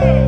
Hey!